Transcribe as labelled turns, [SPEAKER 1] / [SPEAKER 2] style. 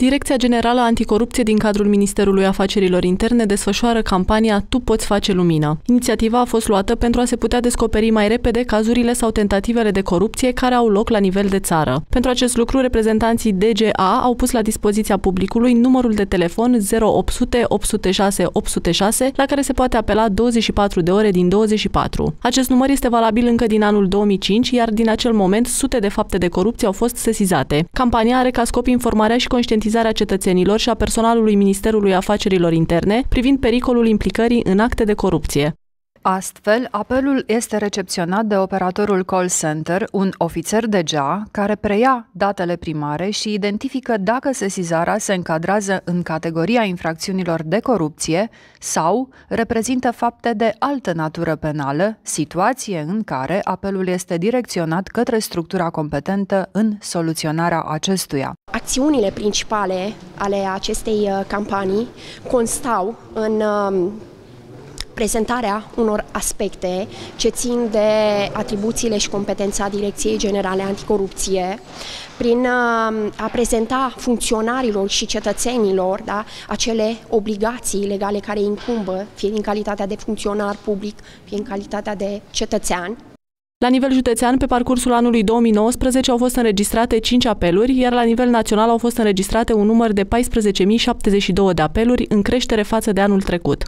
[SPEAKER 1] Direcția Generală Anticorupție din cadrul Ministerului Afacerilor Interne desfășoară campania Tu poți face lumină. Inițiativa a fost luată pentru a se putea descoperi mai repede cazurile sau tentativele de corupție care au loc la nivel de țară. Pentru acest lucru, reprezentanții DGA au pus la dispoziția publicului numărul de telefon 0800 806 806 la care se poate apela 24 de ore din 24. Acest număr este valabil încă din anul 2005, iar din acel moment sute de fapte de corupție au fost sesizate. Campania are ca scop informarea și conștientizarea conștientizarea cetățenilor și a personalului Ministerului Afacerilor Interne privind pericolul implicării în acte de corupție.
[SPEAKER 2] Astfel, apelul este recepționat de operatorul call center, un ofițer de GEA, care preia datele primare și identifică dacă sesizarea se încadrează în categoria infracțiunilor de corupție sau reprezintă fapte de altă natură penală, situație în care apelul este direcționat către structura competentă în soluționarea acestuia.
[SPEAKER 3] Acțiunile principale ale acestei uh, campanii constau în um, prezentarea unor aspecte ce țin de atribuțiile și competența Direcției Generale Anticorupție, prin uh, a prezenta funcționarilor și cetățenilor da, acele obligații legale care incumbă, fie din calitatea de funcționar public, fie în calitatea de cetățean.
[SPEAKER 1] La nivel județean, pe parcursul anului 2019 au fost înregistrate 5 apeluri, iar la nivel național au fost înregistrate un număr de 14.072 de apeluri, în creștere față de anul trecut.